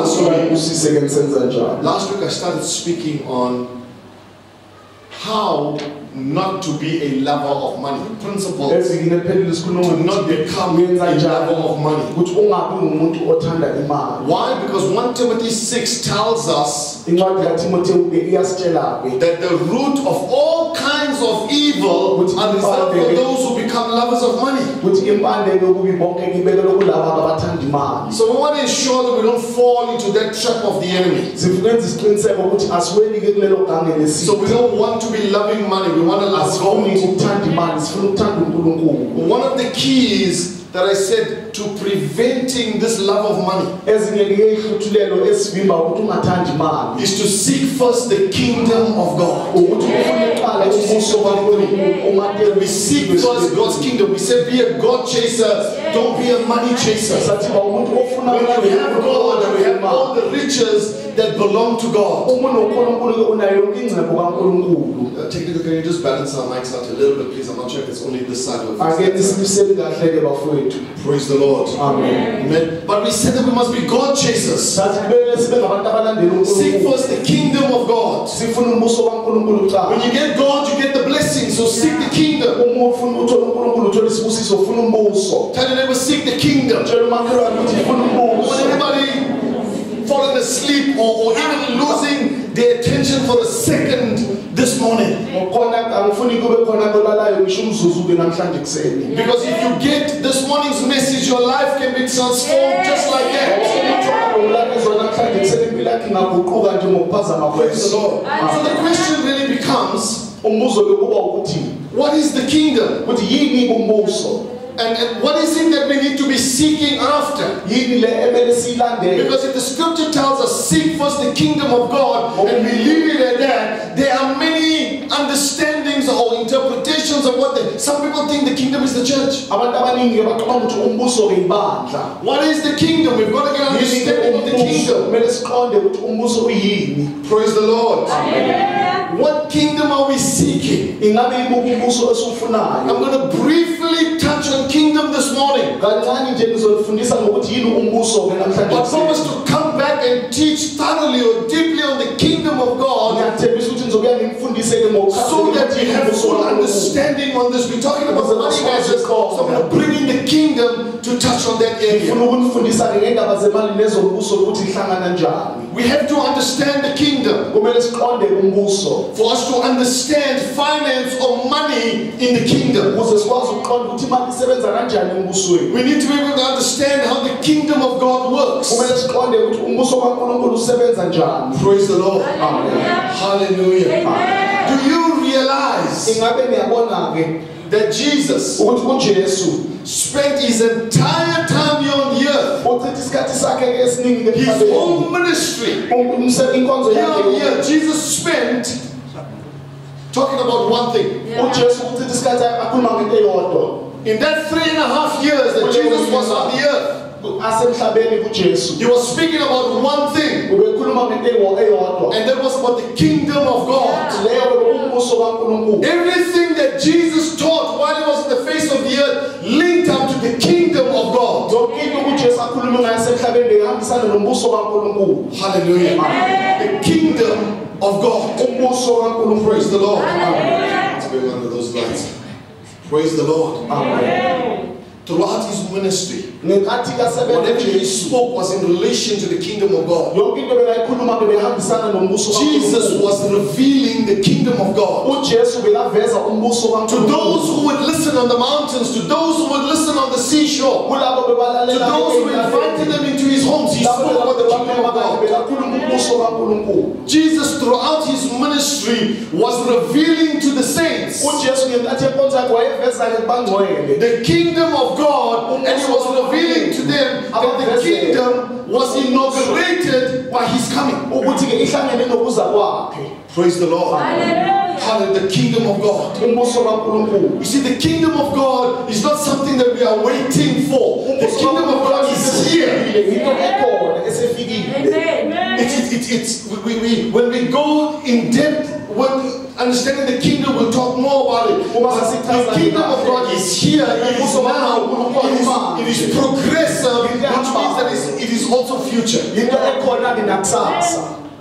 Last week- usise-ke nisenza njani Last week I started speaking on how not to be a lover of money. Principles evikini eliphelile sikhuluma to not become a lover of money. ukuthi ungabi ngumuntu othanda imali Why? Because 1 Timothy 6 tells us incwadi katimoteyu-ke iyasitshela-ke that the root of all kinds of evil are reserved for those who become lovers of money. ukuthi impande-ke kubi bonke-ke ibekelwe kulaba abathanda imali So we want to ensure that we don't fall into that trap of the enemy. zikwenza isiqiniseko ukuthi asiweni-ke kulelo gange So we don't want to be loving money, we want to love God. ukuthanda imali sifuna ukuthanda unkulunkulu One of the keys that I said to preventing this love of money ezinye-ke yey'hluthulelo ezivimba ukuthi ungathandi is to seek first the kingdom of God. ukuthi ufune uqale ubuso kankulunkulu We seek first God's kingdom. We say, be a God chaser, don't be a money chaser. sathi ba umuntu ofuna When we have God, and we have all the riches that belong to God. uma unonkulunkulu-ke unayo yonke ingcebo kankulunkulu Uh, technically, can you just balance our mics out a little bit, please? I'm not sure if it's only this side or this side. nisimiseni kahle-ke bafowethu Praise the Lord. amen Amen. But we said that we must be God chasers. sathi kubele sibe ngabantu abalandela Seek first the kingdom of God. sifuna umbuso kankulunkulu When you get God, you get the blessing. So seek the kingdom. uma ufuna uthola unkulunkulu uthola isibusiso ufuna umbuso Tell your neighbor, seek the kingdom. tshela umakhelwane ukuthi ufuna When umbuso anybody falling asleep or, or even losing their attention for a second this morning. khona angifuni kube khona kolalayo ngisho umzuzu-ke namhlanje kuseni Because if you get this morning's message, your life can be transformed just like that. umlakezwa namhlanje kuseni impilo yakhe ingaguquka nje ngokuphazama Praise the Lord. So the question really becomes umbuzo-ke kuba ukuthi what is the kingdom? Ukuthi yini umbuso And, and what is it that we need to be seeking after? yini le emele siyilandele Because if the scripture tells us seek first the kingdom of God and we leave it at that, there are many understandings or interpretations of what the some people think the kingdom is the church. abantu abaningi-ke bacabanga ukuthi umbuso-ke ibandla What is the kingdom? We've got to get an yini-ke understanding of the umbuso kingdom. kumele siqonde ukuthi umbuso uyini Praise the Lord. What kingdom are we seeking? ingabe ibukho umbuso esiwufunayo I'm going to briefly touch on kingdom this morning. kancane nje ngizolifundisa ngokuthi yini But namhlanje promise to come back and teach thoroughly or deeply on the kingdom of God ngiyathembisa ukuthi ngizobuya ngimfundise-ke so that we have full understanding on this. We're talking about the money matters, so I'm to the kingdom to touch on that area. ngifuna ukunifundisa-ke ngendaba zemali nezombuso ukuthi ihlangana njani We have to understand the kingdom kumele siqonde umbuso for us to understand finance or money in the kingdom. ukuze sikwazi ukuqonda ukuthi imali isebenza kanjani embusweni We need to be able to understand how the kingdom of God works. kumele siqonde ukuthi umbuso kankulunkulu usebenza njani Praise the Lord. Amen. Hallelujah. Do you realize that Jesus spent his entire time here on the earth, his whole ministry, here on the earth, Jesus spent talking about one thing. ujesu uchitha isikhathi akhuluma ngento eyodwa. In that three and a half years that Jesus was on the earth, asemhlabeni kujesu he was speaking about one thing, ubekhuluma ngento eyodwa and that was about the kingdom of God. leyo umbuso kankulunkulu Everything that Jesus taught while he was on the face of the earth linked up to the kingdom of God. zonke into ujesu akhulume ngayo semhlabeni behambisana nombuso kankulunkulu Hallelujah. The kingdom of God. umbuso kankulunkulu Praise the Lord. Hallelujah. Let's go under those lights. Praise the Lord. Amen. Throughout his ministry, whatever he spoke was in relation to the kingdom of God. yonke into bekayikhuluma bebehambisana nombuso Jesus was revealing the kingdom of God. ujesu bekaveza umbuso To those who would listen on the mountains, to those who would listen on the seashore, to those who invited them into his homes, he spoke about the kingdom of God. bekakhuluma umbuso kankulunkulu Jesus, throughout his ministry, was revealing to the saints ujesu ngenkathi yenkonzo yakhe wayeveza-ke kubangcwele the kingdom of God, and he was revealing to them that the kingdom was inaugurated by his coming. ukuthi-ke ihlangene nokuza kwakhe Praise the Lord. Hallelujah. Hallelujah. The kingdom of God. You see, the kingdom of God is not something that we are waiting for. The kingdom of God is here. into ekhona esefikile Amen. It's, it's, it's, it's we, we, when we go in depth, when understanding the kingdom, we'll talk more about it. But the kingdom of God is here, it is now, it is, it is progressive, which means that it is also future.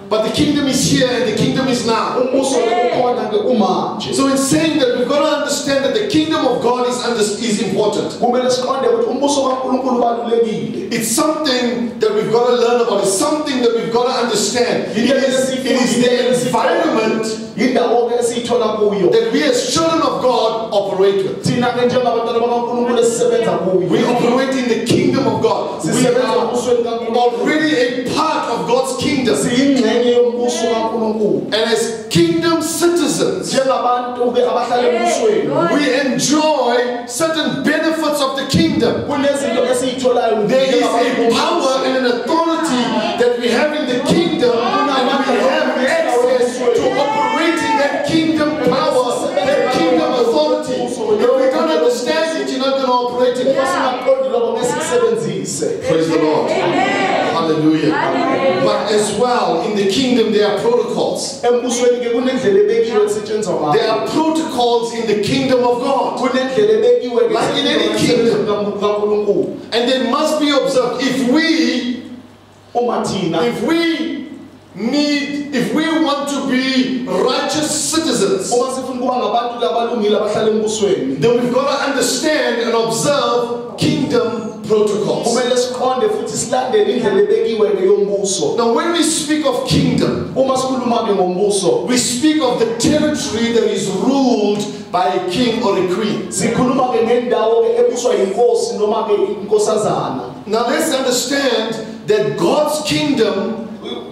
Into ekhona-ke nakusasa But the kingdom is here and the kingdom is now. umbuso ukhona-ke umanje So in saying that, we've got to understand that the kingdom of God is, under, is important. kumele siqonde ukuthi umbuso kankulunkulu ubalulekile It's something that we've got to learn about. It's something that we've got to understand. It is, it is the environment yindawo-ke esiyithola kuyo that we as children of God operate with. thina-ke njengabantwana bakankulunkulu esisebenza We operate in the kingdom of God. We are already a part of God's kingdom. Siyingxenye yombuso kankulunkulu And as kingdom citizens, njengabantu-ke abahlala embusweni we enjoy certain benefits of the kingdom. kunezinto esiyitholayo There is njengabantu. a power and an authority that we have in the kingdom, and we have access to operating that kingdom power, that kingdom authority. If we don't understand it, you're not going to operate in it. Singaqondi lokho ngesisebenzise Praise the Lord. Hallelujah. But as well, in the kingdom, there are protocols. embusweni-ke kunendlela ebekiwe kusetshenziswa There are protocols in the kingdom of God. kunendlela ebekiwe Like in any kingdom. kankulunkulu And they must be observed. If we uma thina If we need, if we want to be righteous citizens, uma sifuna ukuba ngabantu abalungile abahlala embusweni then we've got to understand and observe kingdom protocols. kumele siqonde futhi silandele indlela ebekiwe-ke yombuso Now, when we speak of kingdom, uma sikhuluma-ke ngombuso we speak of the territory that is ruled by a king or a queen. sikhuluma-ke ngendawo-ke ebuswa yinkosi noma-ke inkosazana Now, let's understand that God's kingdom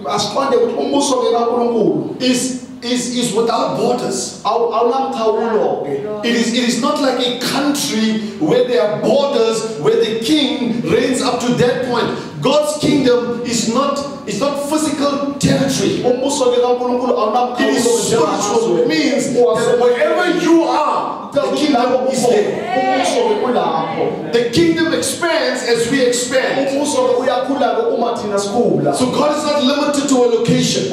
asiqonde ukuthi umbuso-ke kankulunkulu is, is, is without borders. awu- awunamkhawulo-ke It is, it is not like a country where there are borders where the king reigns up to that point. God's kingdom is not, is not physical territory. It is spiritual. It means that wherever you are, the kingdom expands as we expand. So God is not limited to a location.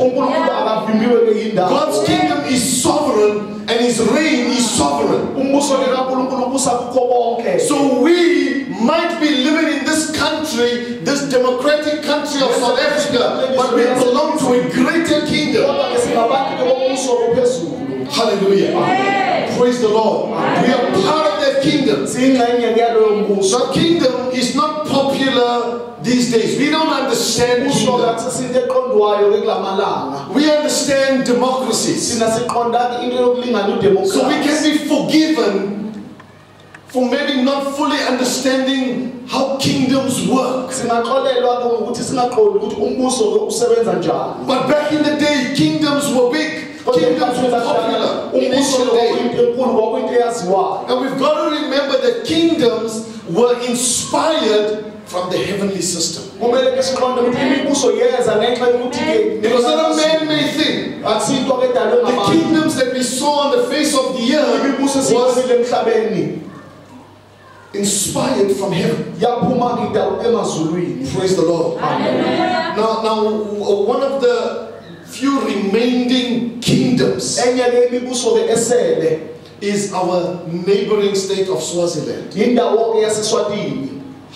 God's kingdom is sovereign and his reign is sovereign. So we might be living in this country, this democratic country of South Africa, but we belong to a greater kingdom. Kodwa-ke singabantu-ke bombuso ophezulu Hallelujah. Praise the Lord. We are part of that kingdom. siyingxenye yaloyo mbuso So kingdom is not popular these days. We don't understand kingdom. akusesinto eqondwayo-ke kulamalanga We understand democracies. thina siqonda-ke into yokulingana So we can be forgiven for maybe not fully understanding how kingdoms work. singaxolelwa-ke ngokuthi singaqondi ukuthi umbuso-ke usebenza njani But back in the day, kingdoms were big. Kingdoms were popular in umbuso ancient days. kwakuyinto enkulu kwakuyinto eyaziwayo And we've got to remember that kingdoms were inspired from the heavenly system. kumele ke siqonde ukuthi imibuso yeza ngenxa yokuthi-ke It was not a man-made thing. The kingdoms that we saw on the face of the earth imibuso was esiyibonile emhlabeni inspired from heaven. yaphuma-ke idawu emazulwini Praise the Lord. Now, now, one of the few remaining kingdoms enye-ke imibuso-ke esele is our neighboring state of Swaziland.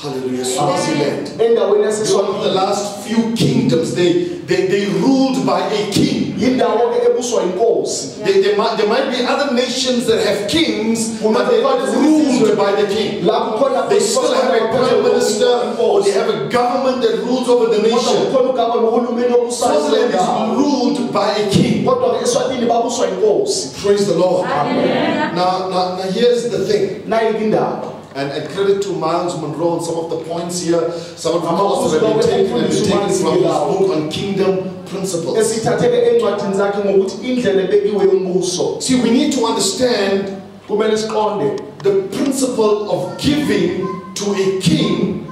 Yindawo-ke yaseswatini Hallelujah, Swaziland. endaweni It's one of the last few kingdoms. They, they, they ruled by a king. yindawo-ke ebuswa yinkosi They, there, might, there might be other nations that have kings, but they're not ruled by the king. la kukhona They still have a prime minister or they have a government that rules over the nation. kukhona ugaba nohulumeni Swaziland is obusayo ruled by a king. kodwa-ke eswatini babuswa yinkosi Praise the Lord. Now, now, now here's the thing. nayo indaba And, and credit to Myles Munroe and some of the points here. Some of the points that have been taken, have taken from his book on kingdom principles. esithatheke encwadini zakhe ngokuthi indlela ebekiwe yombuso See, we need to understand the principle of giving to a king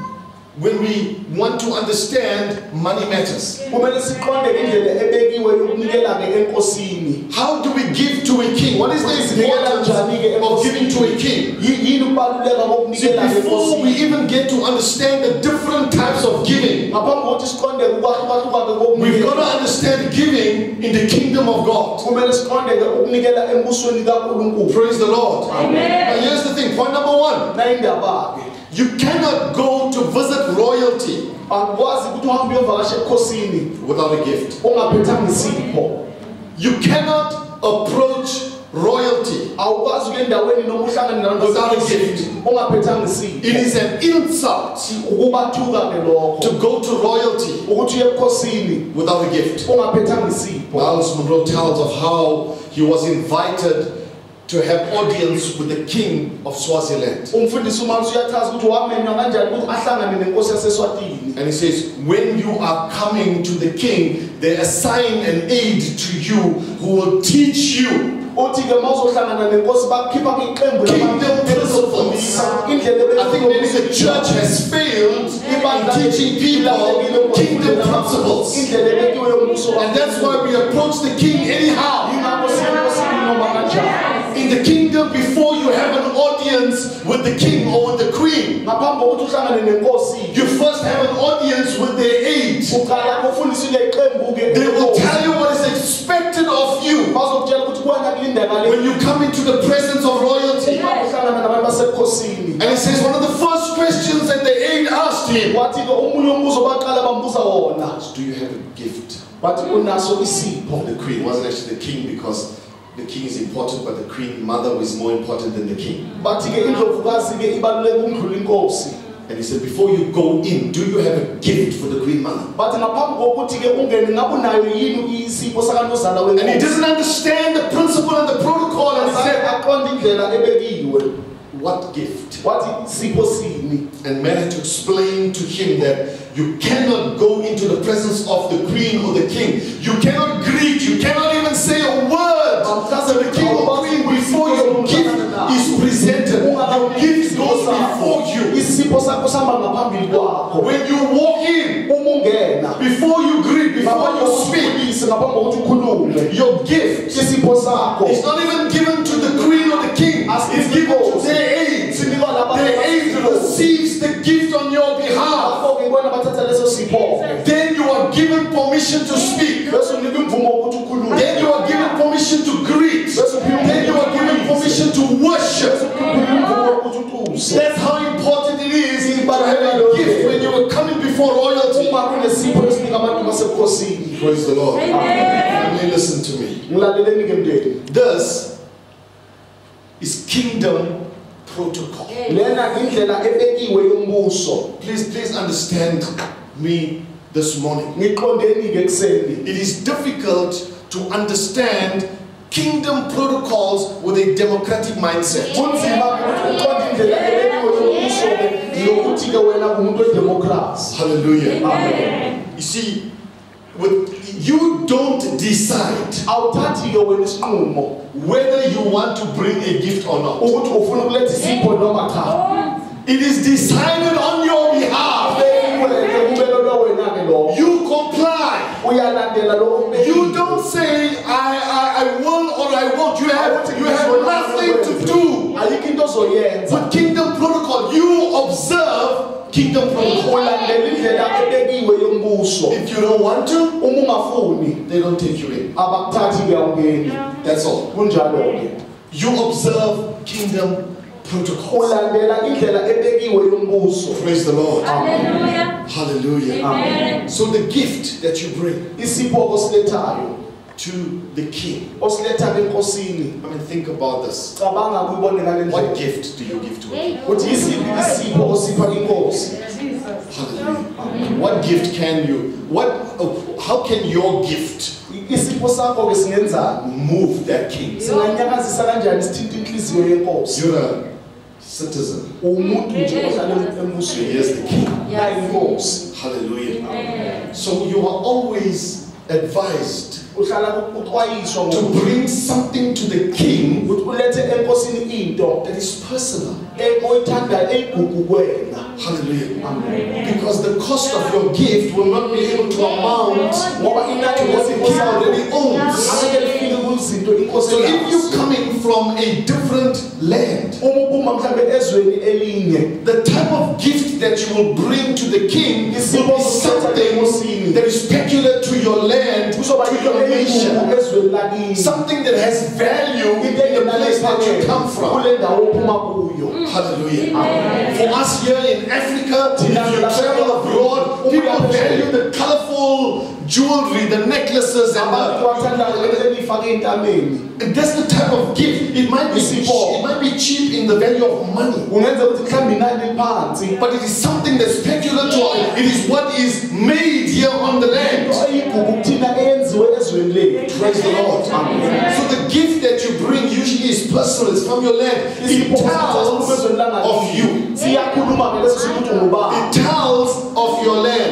when we want to understand money matters. kumele siqonde indlela ebekiwe yokunikela-ke enkosini How do we give to a king? What is the importance of giving to a king? Yi- See, before we even get to understand the different types of giving, ngaphambi kokuthi siqonde ukwahlukahlukane we've got to understand giving in the kingdom of God. kumele siqonde-ke ukunikela embusweni kankulunkulu Praise the Lord. Now, here's the thing point number one nayindaba-ke you cannot go to visit royalty akwazi ukuthi uhambe uyovakasha ebukhosini without a gift. You cannot approach royalty. awukwazi ukuya endaweni noma uhlangane nabantu Without a gift. It is an insult to go to royalty ukuthi uye ebukhosini without a gift. Myles Munroe tells of how he was invited to have audience with the king of Swaziland. umfundisi umansi uyachaza ukuthi wamenywa kanjani ukuthi ahlangane nenkosi yaseswatini And he says, when you are coming to the king, they assign an aide to you who will teach you uthi-ke ma uzohlangana nenkosi bakukhipha kwiqembu kingdom principles. I think maybe the church has failed in teaching people kingdom principles. indlela ebekiwe yombuso And that's why we approach the king anyhow. In the kingdom, before you have an audience with the king or with the queen, ngaphambi kokuthi uhlangane nenkosi you first have an audience with their aide. uqala kufundisa ile qembu-ke They will tell you what is expected of you. Bazokutshela ukuthi kuwena kulindekale when you come into the presence of royalty. uma uhlangana nabantu basebukhosini And it says one of the first questions that the aide asked him. Wathi-ke omunye umbuzo baqala bambuza wona. Do you have a gift? isipho. The queen wasn't actually the king because the king is important, but the queen mother was more important than the king. bathi-ke indlovukazi-ke ibaluleke ukudlula inkosi And he said, Before you go in, do you have a gift for the queen mother? bathi ngaphambi kokuthi-ke ungene ngabe unayo yini isipho sakantozala And he didn't understand the principle and the protocol. And he said, aqonde indlela ebekiwe What gift? wathi sipho sini And man had to explain to him that you cannot go into the presence of the queen or the king. You cannot greet, you cannot even say a word to the king or queen before your gift is presented. Your gift goes before you. isipho sakho sihamba ngaphambili kwakho When you walk in, before you greet, before you speak, ubulise ngaphambi kokuthi your gift Praise the Lord. Family, listen to me. ngilaleleni-ke This is kingdom protocol. lena indlela ebekiwe yombuso Please, please understand me this morning. ngiqondeni-ke ekuseni It is difficult to understand kingdom protocols with a democratic mindset. kunzima ukuthi uqonde indlela ebekiwe yombuso-ke yokuthi-ke wena umuntu wedemokhrasi Hallelujah. amen You see, with, you don't decide awuthathi-ke wena isinqumo whether you want to bring a gift or not. ukuthi ufuna ukuletha isipho noma cha It is decided on your behalf. bekiwe-ke kubelelwa wena-ke lokho You comply. You don't say, I, I, I will or I won't. You have, you have nothing to do ayikho into ozoyenza with kingdom protocol. You observe kingdom protocol. ulandela indlela ebekiwe yombuso If you don't want to, uma ungafuni they don't take you in. abakuthathi-ke awungeni That's all. kunjalo-ke You observe kingdom protocols. ulandela indlela ebekiwe yombuso Praise the Lord. Hallelujah. Hallelujah. Amen. So the gift that you bring isipho osilethayo to the king. I mean, think about this. cabanga kuyibone ngale What gift do you give to him? ukuthi yisiphi isipho osipha inkosi Hallelujah. What gift can you, what, uh, how can your gift isipho sakho-ke singenzani move that king? singanyakazisa kanjani sithinta inhliziyo yenkosi You're a citizen. umuntu nje ohlala embusweni Here's the king. nayinkosi Hallelujah. So you are always advised to bring something to the king. Ukuthi ulethe enkosini into that is personal. oyithandayo eyigugu kuwena Hallelujah. Because the cost of your gift will not be able to amount. Ngoba inani to what the king already owns. angeke lifike kuzinto So if you're coming from a different land, uma uphuma mhlawumbe ezweni elinye. The type of gift that you will bring to the king Is will be supposed something that is peculiar to your land, to your nation. eyigugu ezweni lakini. Something that has value in the place that you come from. kule ndawo ophuma kuyo. Mm. Hallelujah. For us here in Africa, if you travel abroad, people value jewelry, the necklaces, and the, bathandayo elifake entameni and that's the type of gift. It might be cheap, it might be cheap in the value of money, kungenza ukuthi mhlawumbe inani liphansi but it is something that's peculiar to us. It is what is made here on the land. into eyigugu kuthina eyenziwe ezweni lethu Praise the Lord. So the gift that you bring usually is personal. It's from your land. It tells of you. siyakhuluma ngaleso simuntu ngubani It tells of your land.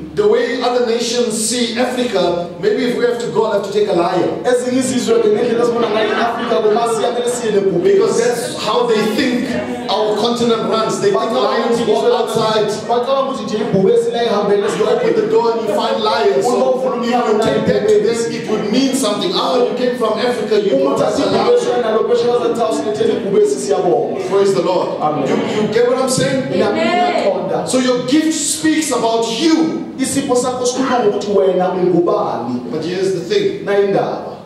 Ikhuluma ngezwe ngezwe lakini The way other nations see Africa, maybe if we have to go, I'll have to take a lion. ezinye izizwe-ke ngendlela ezibona ngayo i-afrika kumasiya kumele siye Because that's how they think our continent runs. They think lions walk outside. bacabanga ukuthi nje ibhubesi la ihambele You open the door and you find lions. So if you take that to them, it would mean something. Ah, you came from Africa, you brought umuntu us a lion. asibhubesi nalo phesheya zathi silethele ibhubesi siyabonga Praise the Lord. Amen. You, you get what I'm saying? ngiyaqonda So your gift speaks about you. Isipho sakho sikhuluma ngokuthi wena ungubani? But here's the thing. Nayindaba.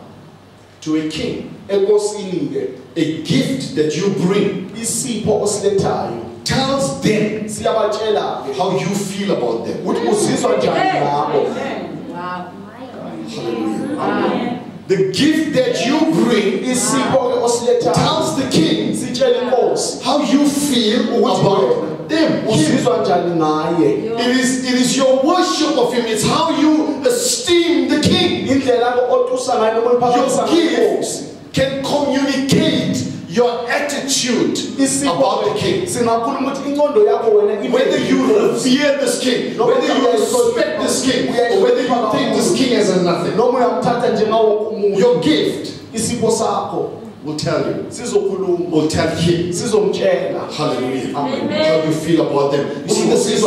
To a king, enkosini-ke a gift that you bring isipho osilethayo. tells them siyabatshela-ke how you feel about them. ukuthi uzizwa njani ngabo? The gift that you bring isipho-ke osilethayo. tells the king sitshela how you feel about them. Him. uzizwa njani ngaye It. Is, it is your worship of him, it's how you esteem the king. indlela-ke otusa ngayo noma uliphakamisa Your ngayo gift can communicate your attitude about the king. singakhuluma ukuthi incondo yakho wena ibe Whether you fear this king, whether you respect this king, or whether you think this king nothing, uyamthatha njengawonke umuntu your gift will tell you, sizokhuluma will tell him. sizomtshela Hallelujah. Amen. How do you feel about them. You see, this is,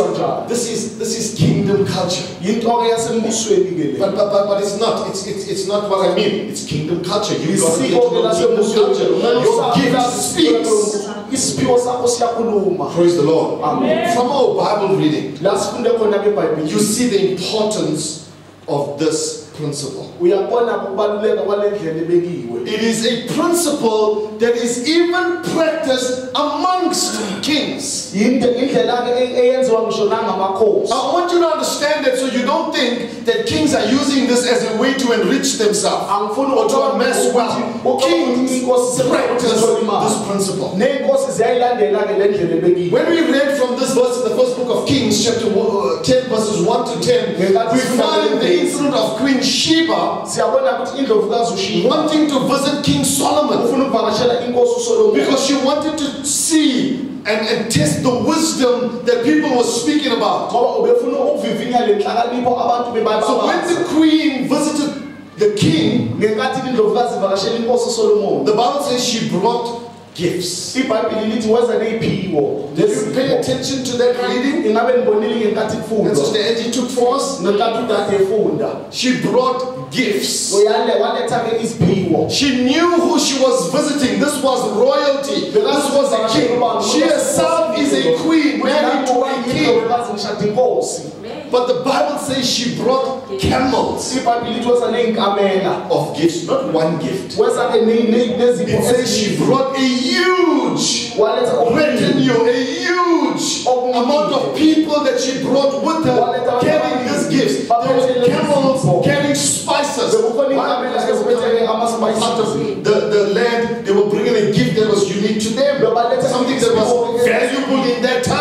this is, this is kingdom culture. yinto-ke yasembusweni-ke le But, but, but, but it's not. It's, it's, it's not what I mean. It's kingdom culture. You got to get to isipho-ke know kingdom culture. Your gift speaks. isiphiwo sakho siyakhuluma Praise the Lord. Amen. From our Bible reading, la sifunde khona ke you see the importance of this principle. uyabona ukubaluleka kwale ndlela ebekiwe It is a principle that is even practiced amongst kings. Yinde- indlela-ke eyenziwa ngisho nangamakhosi I want you to understand that so you don't think that kings are using this as a way to enrich themselves or to amass wealth. Kings practice this principle. ney'nkosi ziyayilandela-ke le ndlela ebekiwe When we read from this verse in the first book of Kings, chapter uh, 10, verses 1 to 10, we find the incident of Queen Sheba siyabona ukuthi indlovukazi ushiya wanting to visit King Solomon. Ufuna ukuvakashela inkosi usolomoni because she wanted to see and, and test the wisdom that people were speaking about. ngoba ubefuna ukuvivinya le nhlakanipho abantu So when the queen visited the king, ngenkathi indlovukazi ivakashela inkosi usolomoni the Bible says she brought gifts. ibhayibhili lithi weza ney'phiwo Did you pay attention to that reading? ingabe nibonile ngenkathi And kufundwa Sister Angie took for us. ngenkathi udade efunda She brought gifts. uyale waletha-ke iziphiwo She knew who she was visiting. This was royalty. This was a king. She herself is a queen married to a king. indlovukazi ngishada inkosi But the Bible says she brought camels If I believe, ibhayibhili lithi weza ney'nkamela of gifts, not one gift. It says she brought a huge retinue, a huge amount of people that she brought with her carrying these gifts. There was camels carrying spices. bekukhona iy'nkamela eziphethe-ke ama-spices. Out of the, the land, they were bringing a gift that was unique to them. Something that was valuable in that time.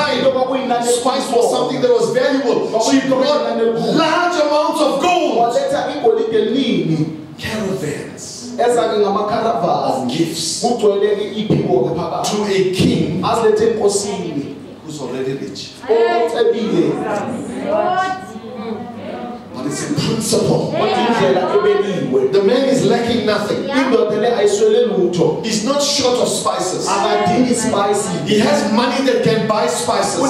Spice was something that was valuable. She brought large amounts of gold. waletha igolide eliningi Caravans eza-ke ngamakharavani of gifts kugcwele-ke iphiwo-ke phakathi. To a king. Azilethe enkosini. Who's already rich. ocebile principle. kodwa indlela ebekiwe The man is lacking nothing. He's not short of spices. Ah, akadingi He has money that can buy spices.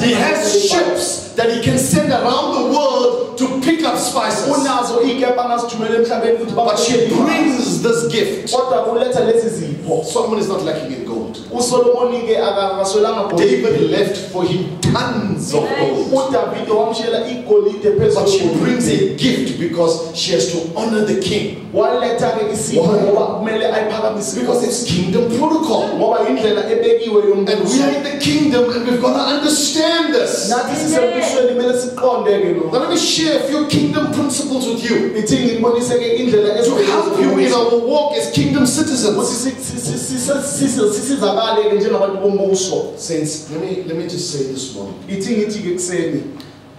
He has ships that he can send around the world to pick up spices. unazo iy'kepha angazithumela emhlabeni ukuthi But she brings this gift. kodwa kuletha lezi zipho Solomon is not lacking in gold. usolomoni-ke akaswelanga golide David left for him tons of gold. udavide wamshiyela igolide phezu But she brings a gift because she has to honor the king. waletha-ke isipho Why? ngoba kumele ayiphakamise Because it's kingdom protocol. ngoba indlela ebekiwe And we are in the kingdom and we've got to understand this. nathi sisembusweni kumele siqonde-ke lo Now let me share a few kingdom principles with you to help you in our walk as kingdom citizens. si- si- si- si- si- si- sisizakale-ke njengabantu bombuso Saints, let me let me just say this morning. ithi ngithi-ke kuseni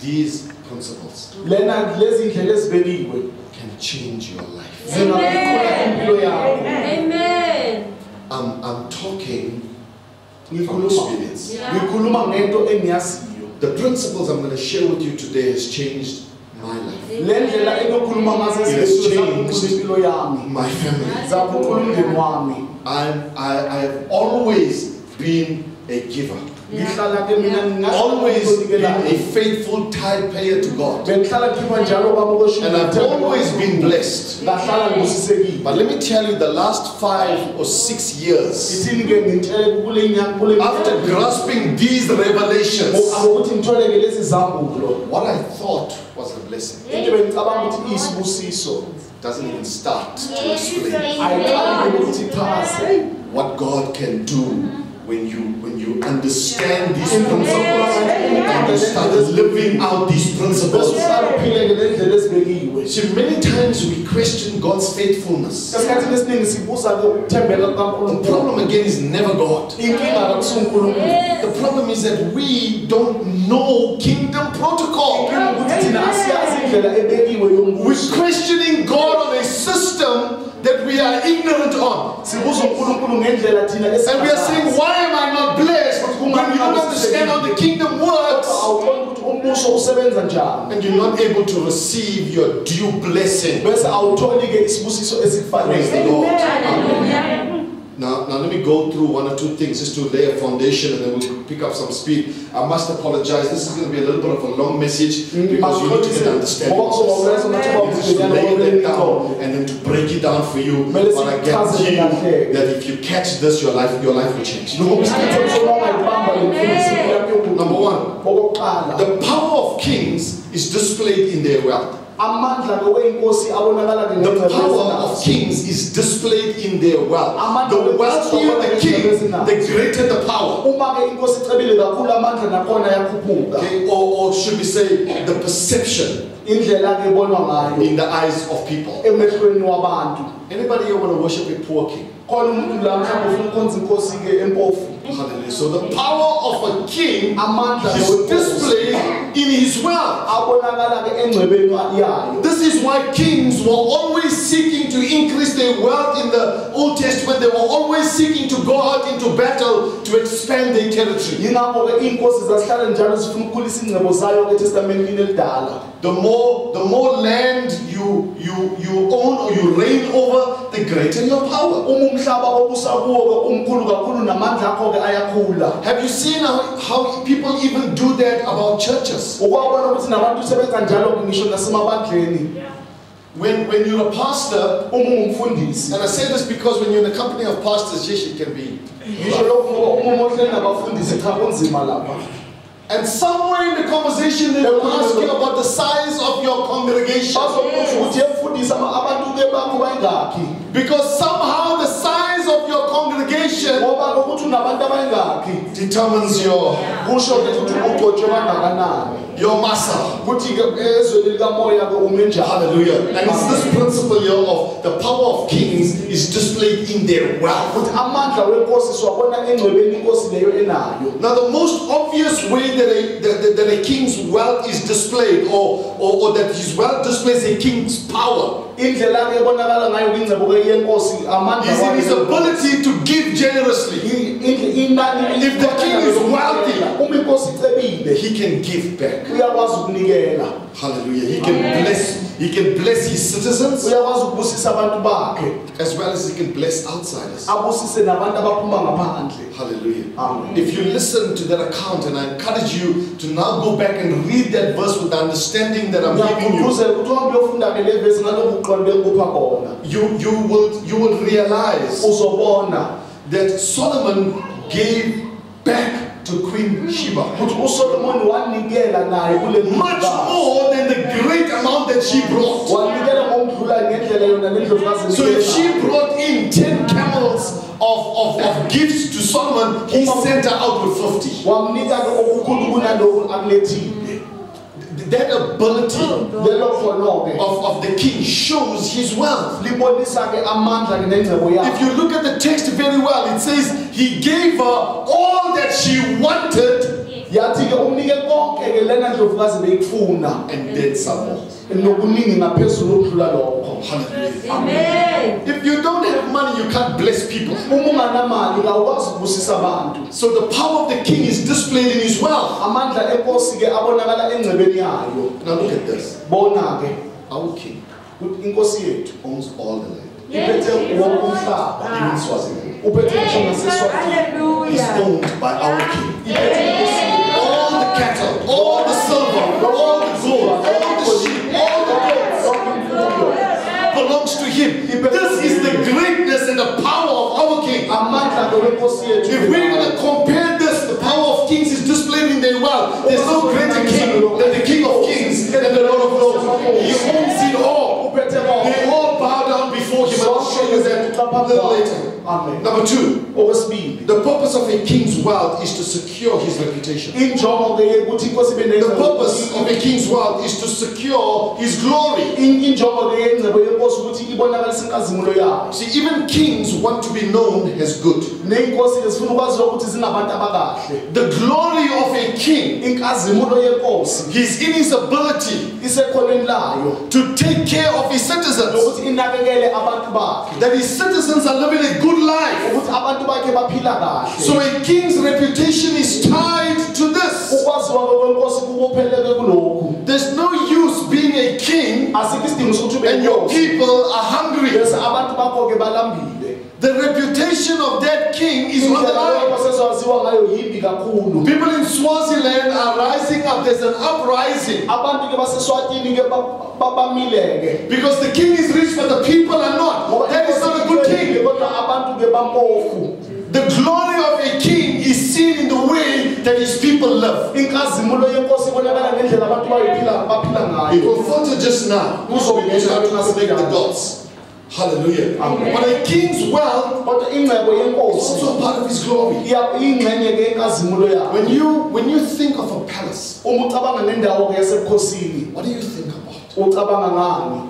These principles. Mm-hmm. Lena lezi ndlela ezibekiwe can change your life. zingaguqula impilo yakho. Amen. I'm, I'm talking from ngikhuluma. experience. ngikhuluma ngento engiyaziyo. The principles I'm going to share with you today has changed my life, le ndlela engiyokhuluma ngazo ezibekiwe impilo yami. my family. zaguqula umndeni wami. I'm, I, I have always been a giver, ngihlala-ke always been a faithful tithe payer to God, bengihlala ngikhipha njalo kwami and I've always been blessed. But let me tell you, the last five or six years, ithini-ke ngintshele kule nyaka kule after grasping these revelations, akukuthi ngithole-ke lezi zambulo what I thought was a blessing into bengicabanga ukuthi doesn't even start to explain. ayiqali ukuthi ichaze what God can do mm-hmm. when you when you understand these principles and you start living out these principles. uqala uphile-ke le ndlela ezibekiwe See, many times we question God's faithfulness. esikhathini esiningi sibuza-ke ukuthembeka The problem again is never God. The problem is that we don't know kingdom protocol. inkinga ukuthi thina asiyazi indlela ebekiwe We're questioning God on a system that we are ignorant on. sibuza unkulunkulu ngendlela thina And we are saying, why am I not blessed when you don't understand how the kingdom works? awuqondi ukuthi umbuso usebenza And you're not able to receive your due blessing. bese awutholi-ke isibusiso Praise the esikufanele Lord. Now, now let me go through one or two things just to lay a foundation and then we'll pick up some speed. I must apologize. This is going to be a little bit of a long message because you need to get understanding. Just to lay that down and then to break it down for you. But I guarantee you that if you catch this, your life, your life will change. Number one, the power of kings is displayed in their wealth. Amandla-ke weyinkosi abonakala-ke The power of kings is displayed in their wealth. The wealthier the king, the greater the power. uma-ke inkosi icebile kakhulu amandla nakhona yakhuphuka Okay, or, or should we say the perception indlela-ke ebonwa ngayo in the eyes of people. Anybody here want to worship a poor king? Khona umuntu la mhlawumbe ufuna ukhonza inkosi-ke empofu Hallelujah. So the power of a king is displayed in his wealth. abonakala-ke engcebeni yayo This is why kings were always seeking to increase their wealth in the Old Testament. They were always seeking to go out into battle to expand their territory. yingakho-ke iy'nkosi zasihlale njalo zifuna ukukhulisa ingcebo zayo-ke etestamentini elidala The more, the more land you, you, you own or you reign over, the greater your power. Uma umhlaba obusa kuwo-ke umkhulu kakhulu namandla akho-ke ayakhula Have you seen how, how people even do that about churches? ukwabona ukuthi nabantu sebenza njalo-ke ngisho nasemabandleni When, when you're a pastor, and I say this because when you're in the company of pastors, yes, it can be. ngisho lokhu ngoba uma umohleli nabafundisi cha kunzima lapha And somewhere in the conversation, they will ask you about the size of your congregation. bazobuza ukuthi yemfundisi ama- abantu-ke bakho bayingakhi Because somehow the size of your congregation ngoba ukuthi unabantu abayingakhi determines your, kusho-ke ukuthi ugcotshwe kangakanani your muscle. kuthi-ke ezweni likamoya-ke ume njalo Hallelujah. And it's this principle here of the power of kings is displayed in their wealth. ukuthi amandla wenkosi siwabona engcwebeni inkosi leyo enayo Now, the most obvious way that a, that, that- a king's wealth is displayed, or, or, or that his wealth displays a king's power, indlela-ke ebonakala ngayo kwingcebo-ke yenkosi amandla is in his ability to give generously. I- indle- inani If The king is wealthy. uma inkosi icebile He can give back. uyakwazi ukunikela Hallelujah. He can bless. He can bless his citizens uyakwazi ukubusisa abantu bakhe as well as he can bless outsiders. abusise nabantu abaphuma ngaphandle Hallelujah. Amen. If you listen to that account, and I encourage you to now go back and read that verse with the understanding that I'm giving you, ngiyakugqugquzela ukuthi uhambe uyofunda-ke le vesi ngaloku khona you you will you will realize uzobona that Solomon gave back to Queen Sheba ukuthi usolomoni wanikela naye kule much more than the great amount that she brought. wanikela ngokudlula ngendlela yona lendlovukazi So if she brought in 10 camels of, of, of gifts to Solomon, he sent her out with 50. That ability oh, lelo khono-ke of, of the king shows his wealth. libonisa-ke amandla-ke nengcebo If you look at the text very well, it says he gave her all that she wanted yathi-ke umnike konke-ke lena ndlovukazi beyikufuna and then some more. nokuningi ngaphezulu okudlula lokho Hallelujah. Amen. If you don't have money, you can't bless people. uma unganamali kawukwazi ukubusisa abantu So the power of the king is displayed in his wealth. amandla enkosi-ke abonakala engcebeni yayo Now look at this. bona-ke Our king ukuthi inkosi yethu owns all the land. iphethe wonke umhlaba Even Swaziland. uphethe ngisho naseswatini is Hallelujah. owned by our king. Cattle, all the silver, all the gold, all the sheep, all the goats belongs to him. This is the greatness and the power of our king. If we're going to compare this, the power of kings is displayed in their wealth. There's no greater king than the king of kings and the lord of lords. He owns it all. They all bow down before him. I'll show you that a little later. Amen Number two, okwesibili the purpose of a king's wealth is to secure his reputation. injongo-ke yokuthi inkosi ibe The purpose of a king's wealth is to secure his glory. Injongo-ke yengcebo yenkosi ukuthi ibonakalise inkazimulo yayo See, even kings want to be known as good. Ney'nkosi-ke ukuthi zinabantu abakahle The glory of a king inkazimulo yenkosi is in his ability isekhonweni layo to take care of his citizens. nokuthi inakekele abantu bakhe That his citizens are living a good life. ukuthi abantu bakhe baphila kahle So a king's reputation is tied to this. ukwaziwa kwenkosi kubopheleke kulokhu There's no use being a king asikho isidingo sokuthi ube and your people are hungry. bese abantu bakho-ke balambile The reputation of that king is on the line. yenkosi ezaziwa ngayo yimbi People in Swaziland are rising up. There's an uprising because the king is rich, but the people are not. That is not a good king. kodwa abantu-ke bampofu The glory of a king is seen in the way that his people live. inkazimulo yenkosi ibonakala ngendlela abantu bayiphila baphila It will filter just now. So we need to connect the dots. Hallelujah. Amen. But a king's wealth kodwa ingcebo is yenkosi also a part of his glory. iya- iyingxenye-ke yenkazimulo yayo When you when you think of a palace, uma ucabanga ngendawo-ke yasebukhosini what do you think about? ucabanga ngani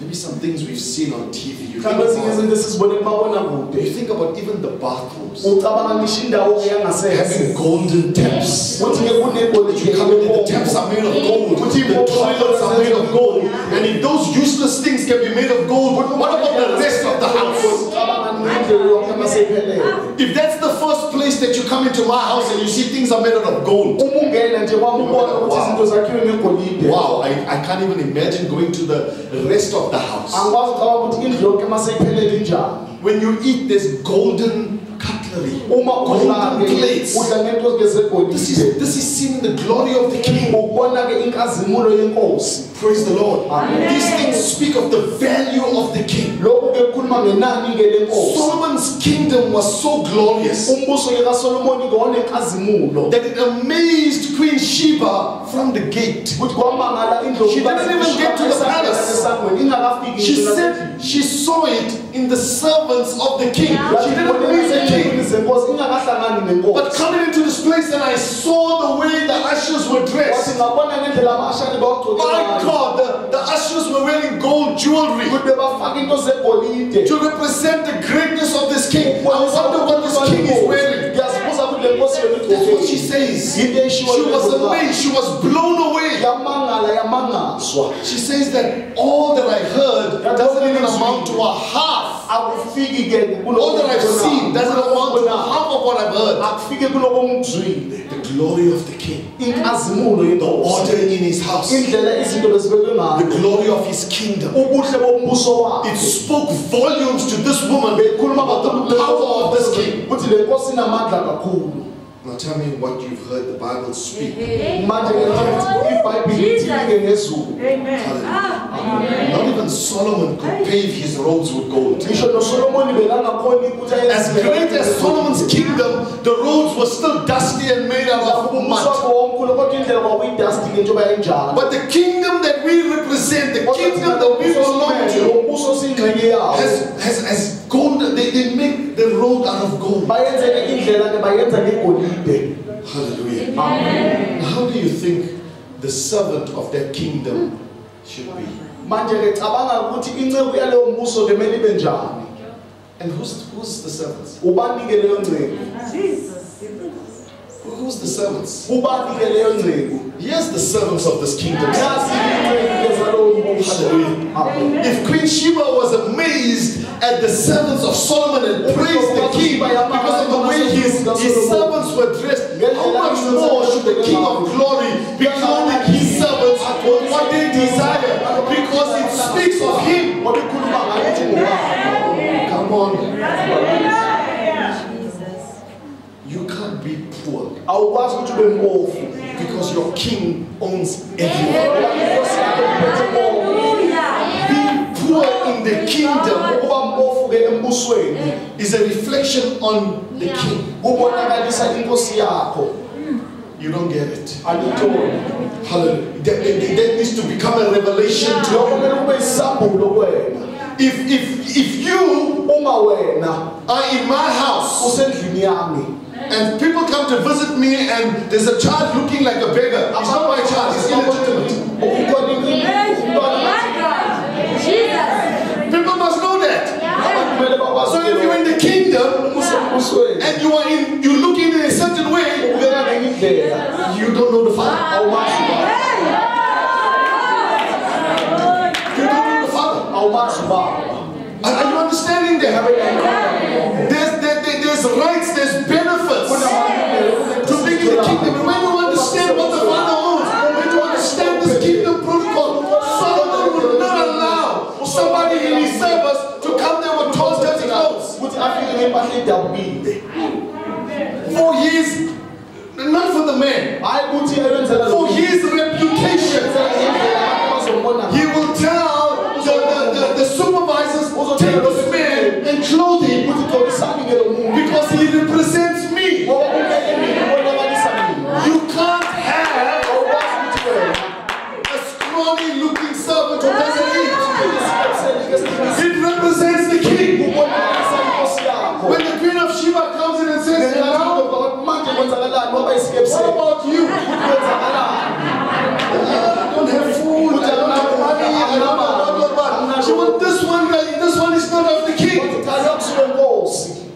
Maybe some things we've seen on TV. You think about, izinto esizibone kumabonakude you think about even the bathrooms ucabanga ngisho indawo-ke having golden taps. You come in, the taps are made of gold. The toilets are made of gold. And if those useless things can be made of gold, what about the rest of the house? ucabanga ngendlela yonke maseyiphelele If that's the first place that you come into my house and you see things are made out of gold, uma ungena nje kwami ubona ukuthi izinto zakhiwe ngegolide wow, I, I can't even imagine going to the rest of the house. angikwazi ucabanga ukuthi indlu yonke maseyiphelele injani When you eat, this golden cutlery, uma golden plates. This is, this is seeing the glory of the king. Ukubona-ke inkazimulo yenkosi Praise the Lord. Amen. These things speak of the value of the king. lokhu-ke kukhuluma ngenani-ke lenkosi Solomon's kingdom was so glorious umbuso-ke kasolomoni-ke wanenkazimulo that it amazed Queen Sheba from the gate. ukuthi kwamangala indlu She didn't even get to the palace. She said she saw it in the servants of the king. She didn't meet the king. Ezindlini zenkosi ingakahlangani But coming into this place and I saw the way the ashes were dressed. Ngendlela amashani bawagcoke My ngayo. God, the, the ushers were wearing gold jewelry ukuthi bebafaka into zegolide to represent the greatness of this king. I wonder what this king is wearing. ngiyazibuza ukuthi le inkosi yona That's what she says. She was amazed. She was blown away. She says that all that I heard doesn't even amount to a half. All that I've seen doesn't amount to a half of what I've heard. Akufike kuloko ngizwile The glory of the king, inkazimulo the order in his house, indlela izinto bezibekwe the ngayo glory of his kingdom. ubuhle bombuso wakhe. It spoke volumes to this woman. Bekhuluma about the power of this king. ukuthi le nkosi inamandla kakhulu Now tell me what you've heard the Bible speak. manje ngithi ibhayibhili ithike ngezulu Hallelujah. Not even Solomon could pave his roads with gold. ngisho nosolomoni bekangakhoni ukuthi As great as Solomon's kingdom, the roads were still dusty and made out of mud. wakhe womkhulu kodwa indlela kwakuyidasti-ke njengoba yayinjalo But the kingdom that we represent, the kingdom that we belong to, umbuso siyingxenye yawo has, has, has gold. They, they make the road out of gold. bayenzele indlela ke bayenza ngegolide Hallelujah. Now, How do you think the servant of that kingdom should be? manje ke cabanga ukuthi inceku yaleyo mbuso ke kumele ibe njani And who's, who's the servants? ubani-ke leyo ncegu Who- Who's the servants? ubani-ke leyo ncegu Here's the servants of this kingdom. If Queen Sheba was amazed at the servants of Solomon and praised the king because of the way his, his servants were dressed, how much more should the King of glory be clothing his servants with what they desire because it speaks of him? Ngoba ikhuluma ngayo ukuthi ngubani. Come on. You can't be poor awukwazi ukuthi ube mpofu because your king owns everything. Poor in the kingdom ukuba mpofu-ke embusweni is a reflection on the king. kubonakalisa inkosi yakho You don't get it. anitoni Hallelujah. That, that- that needs to become a revelation to lokho you. kumele kube yisambulo kuwena If, if, if you uma wena are in my house usendlini yami and people come to visit me and there's a child looking like a beggar, it's not my child, it's illegitimate. Ukukhona umntwana People must know that. kumele bakwazi So if you're in the kingdom and you are in, you're looking in a certain way, ubukeka ngenye indlela you don't know the Father. awumazi ubaba You don't know the Father. awumazi ubaba Are, you understanding that? There's, there, there- there's rights, there's clothes. ukuthi afike ngempahla edabukile For his, not for the man, hayi ukuthi eyenzela for his reputation. He will tell the, the, the, the supervisors, take this man and clothe him ukuthi gcolisani-ke lo muntu because he represents me. Kwenzakalani ngoba what isikepseni about you? I don't have food, I don't have money, I don't what, what, what. She went, this one, this one is not of the king.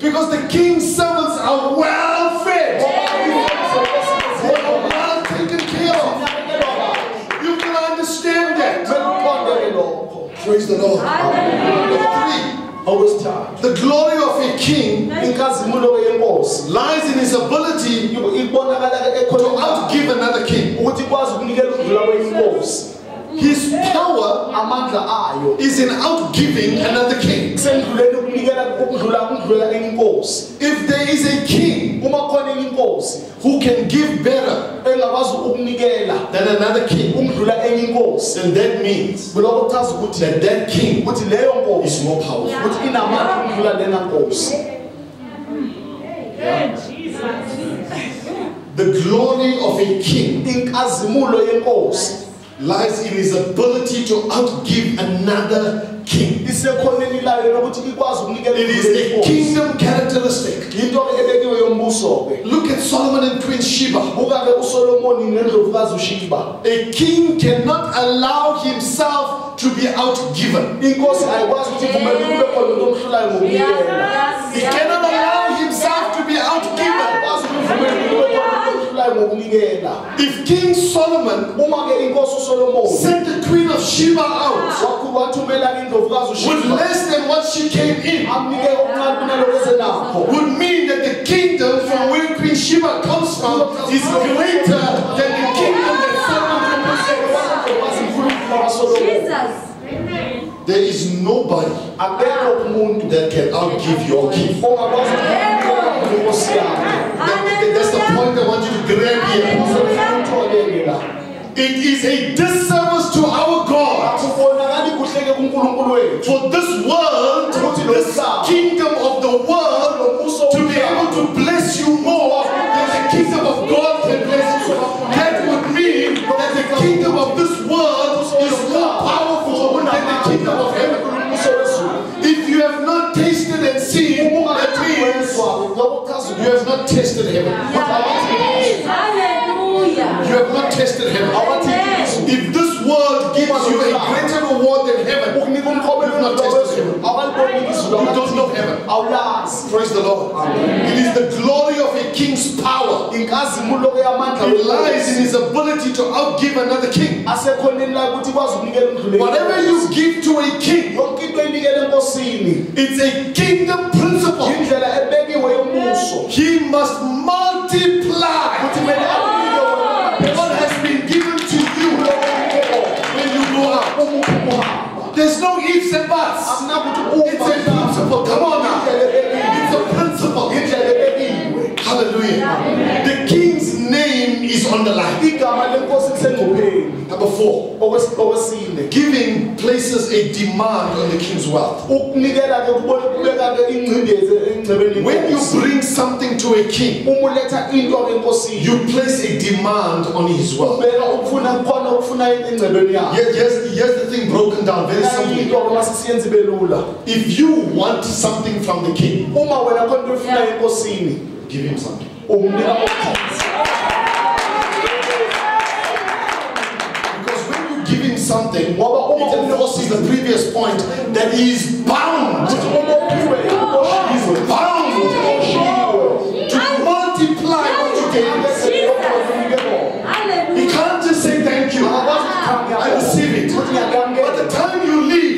Because the king's servants are well fed. They are well taken care of. You can understand that. kumele uqonde-ke lokho Praise the Lord. Number three, okwesithathu the glory of a king lies in his ability to ekhona outgive another king. ukuthi ikwazi ukunikela ukudlula kwenkosi His power amandla ayo. is in outgiving another king. kusendluleni ukunikela ukudlula ukudlula enye If there is a king uma khona enye inkosi who can give better engakwazi ukunikela than another king, ukudlula enye inkosi then that means kuloko kuchaza ukuthi that that king ukuthi leyo nkosi is more powerful. ukuthi inamandla ukudlula lena nkosi The glory of a king inkazimulo yenkosi lies in his ability to outgive another king. isekhoneni layo lokuthi ikwazi ukunikela It is a kingdom characteristic. yinto-ke ebekiwe yombuso-ke Look at Solomon and Queen Sheba. buka-ke usolomoni nendlovukazi ushiba A king cannot allow himself to be outgiven. inkosi ayikwazi If King Solomon uma-ke inkosi usolomoni sent the queen of Sheba out wakhu- with less than what she came in, amnike okuncane kunaloko esenakho would mean that the kingdom from where Queen Sheba comes from is greater than the kingdom that Solomon represents. Jesus. There is nobody akekho umuntu that can outgive your king. That's the point I want you to grab here. It is a disservice to our God akubonakali kuhleke kunkulunkulu wethu for this world, this kingdom of the world, to be able to bless you more than the kingdom of God can bless you. That would mean that the kingdom of this world is more powerful than the kingdom of heaven. If you have not tasted and seen, that you have not tasted heaven. Hallelujah. You have not tested heaven. If this world gives you a greater reward than heaven, You've not tasted heaven. You don't know heaven. praise the Lord. It is the glory of a king's power. It lies in his ability to outgive another king. asekhoneni la ukuthi ikwazi ukunikela umdluleki Whatever you give to a king, yonke into enikele enkosini. it's a kingdom principle. indlela ebekiwe yombuso He must multiply There's no ifs and buts. It's a principle. Come on now. It's a principle. Hallelujah. The king's name is on the line. igama lenkosi lisengcupheni Number four. Giving places a demand on the king's wealth. ukunikela-ke kubona kubeka-ke ingcindezi engcebeni When you bring something to a king, uma uletha into-ke enkosini you place a demand on his wealth. ubeka ukufuna khona ukufuna engcebeni yakhe Here- Here's, here's the thing broken down very simply. into-ke masisiyenza ibe lula If you want something from the king, uma wena khona into efuna enkosini give him something. Because when you give him something, ngoba it enforces the previous point that he is bound.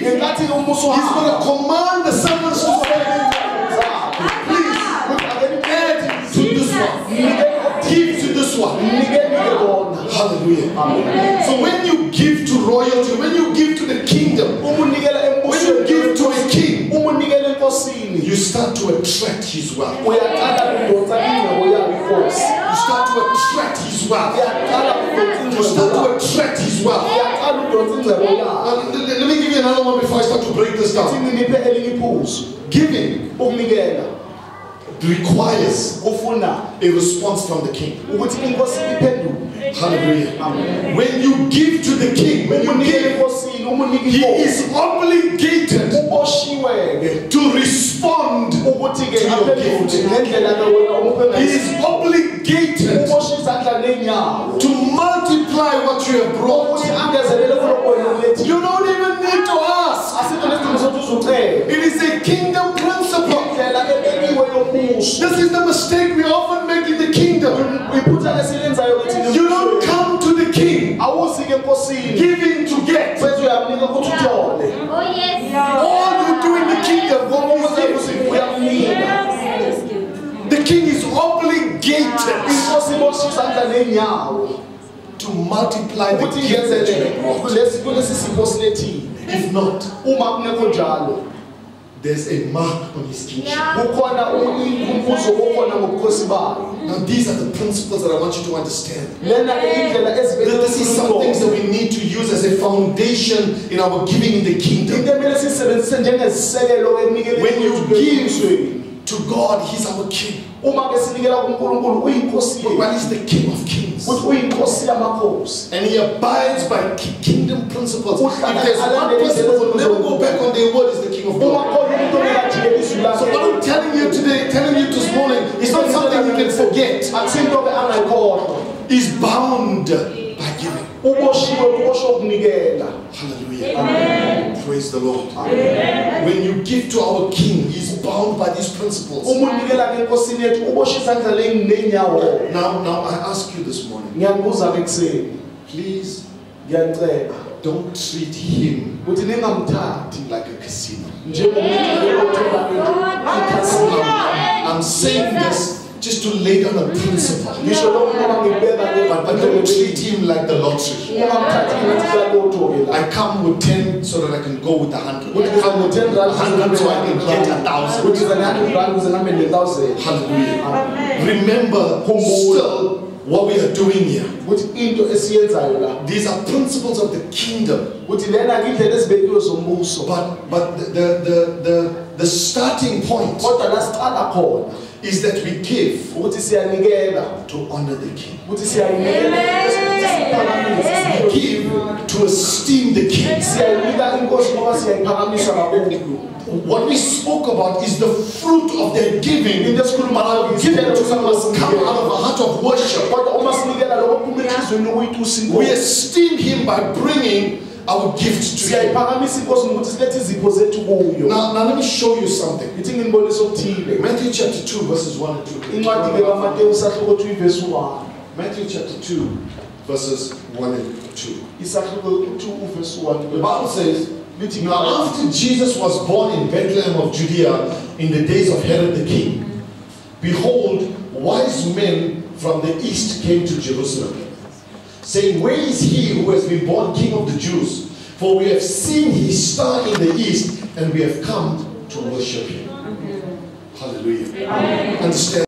You leave, he's ngenkathi umbuso going to command the servants to say, please add to this one. Give to this one. Hallelujah. So when you give to royalty, when you give to the kingdom, when you give to a king, you start to attract his wealth. uyaqala kudonsa ingcebo yabo inkosi You start to attract his wealth. You start to attract his wealth. Let me give you another one before I start to break this down. Giving requires a response from the king. Hallelujah. When you give to the king, when you give, he is obligated to respond to your gift. He is obligated to multiply what you have brought. ukuthi angezelele kulokho wena ulethiwe You don't even need to ask. asikho nesidingo sokuthi uzucele It is a kingdom principle. indlela ebekiwe yomuso This is the mistake we often make in the kingdom. You don't come to the king awuzi-ke enkosini giving to get. bese uyamnika ukuthi uthole Oh, yes. All you do in the kingdom, uyamnika the king is obligated to multiply the ukuthi gift that you ingezelele have brought. kulesi kulesi sipho silethile If not, uma kungekho njalo there's a mark on his kingship. kukhona umbuzo okhona ngobukhosi bayo Now, these are the principles that I want you to understand. lena-ke indlela That this is some things that we need to use as a foundation in our giving in the kingdom. into emele siyisebenzise njengesisekelo When you ekunikeleemzweni To God, He's our King. uma-ke sinikela kunkulunkulu uyinkosi yethu He's the King of Kings. ukuthi uyinkosi yamakhosi And He abides by kingdom principles. If there's one alandele principle will never go back on their word, is the King of uma God. khona umuntu ongekajikeli izwi So what I'm telling you today, telling you this morning, it's not something you can forget. akusinto-ke angayikhohlwa He's bound by giving. Uboshiwe kubosho Hallelujah. Praise the Lord. When you give to our King, He's bound by these principles. uma unikela-ke enkosini yethu uboshe isandla lenginey'nyawo Now, now I ask you this morning, ngiyanibuza-ke ekuseni. Please ngiyanicela don't treat Him ukuthi ningamthathi. like a casino. njengomuntu othola ikhasini I'm saying this just to lay down a mm. principle. ngisho lokho ngoba ngibeka-ke But, but don't treat Him like the lottery. ungamthathi ngathi kuyaloto-ke la I come with 10 so that I can go with a 100. I come with 10 rand hundred so I can get a thousand. ukuthi ngize ne-hundred rand ukuze ngihambe ne-thousand Hallelujah. Remember still what we are doing here. ukuthi into esiyenzayo la These are principles of the kingdom. ukuthi lena-ke indlela ezibekiwe zombuso But but the the the, the, the starting point kodwa la siqala khona is that we give. Ukuthi siyanikela. To honor the king. ukuthi siyayinikela We give to esteem the king. siyayinika inkosi ngoba siyayiphakamisa kakhulu What we spoke about is the fruit of their giving. into esikhuluma ngayo Giving to must come out of a heart of worship. kodwa uma sinikela lokho kuphuma enhliziyweni lokuyitusa We esteem him by bringing our gifts to siyayiphakamisa inkosi ngokuthi silethe izipho zethu kuyo. Now, now let me show you something. ngithi nginibonisa okuthile. Matthew chapter 2, verses 1 and 2. incwadi-ke kamatewu isahluko 2 ivesi 1 Matthew chapter 2, verses 1 and 2. isahluko 2 uvesi 1 The Bible says, lithi Now after Jesus was born in Bethlehem of Judea in the days of Herod the king, behold, wise men from the east came to Jerusalem, saying, Where is he who has been born king of the Jews? For we have seen his star in the east, and we have come to worship him. Hallelujah. Understand